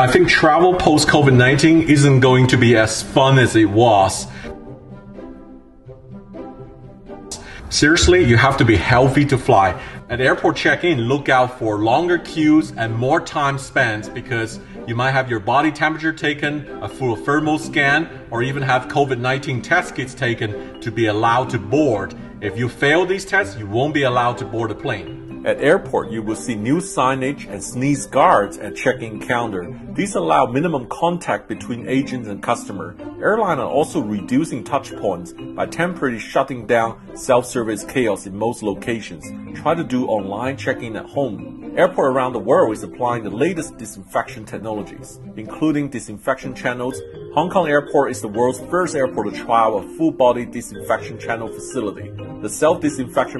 I think travel post COVID 19 isn't going to be as fun as it was. Seriously, you have to be healthy to fly. At airport check-in, look out for longer queues and more time spent because you might have your body temperature taken, a full thermal scan, or even have COVID-19 test kits taken to be allowed to board. If you fail these tests, you won't be allowed to board a plane. At airport, you will see new signage and sneeze guards at check-in counter. These allow minimum contact between agents and customer. Airlines are also reducing touch points by temporarily shutting down self-service kiosks in most locations. Try to do online check-in at home. Airport around the world is applying the latest disinfection technologies, including disinfection channels. Hong Kong Airport is the world's first airport to trial a full-body disinfection channel facility. The self-disinfection